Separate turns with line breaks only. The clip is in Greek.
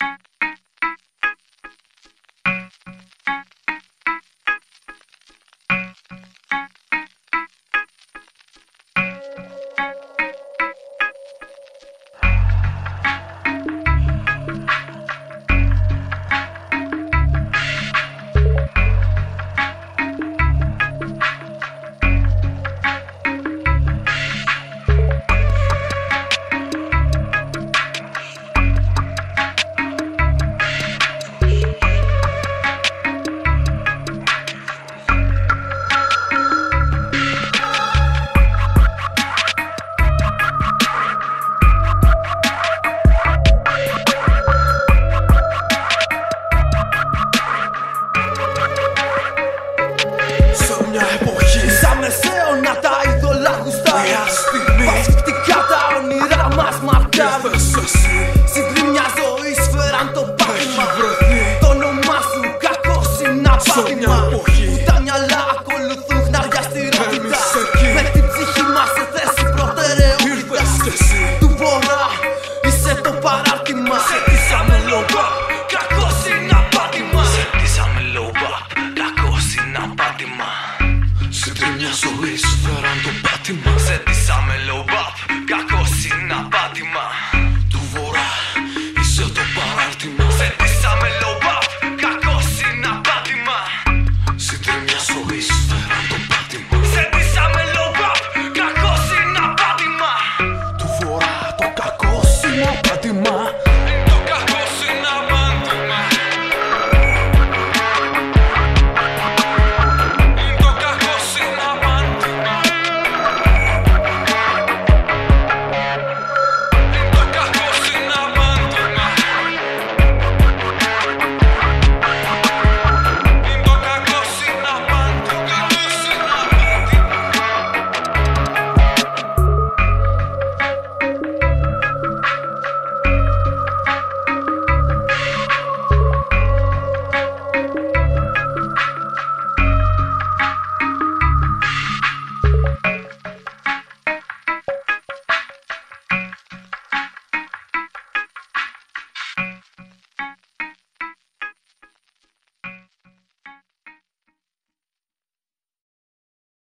Thank you. ύψωση
Σύντρι μια ζωής φέραν το πάθημα. Το όνομά σου κακό συναπάτημα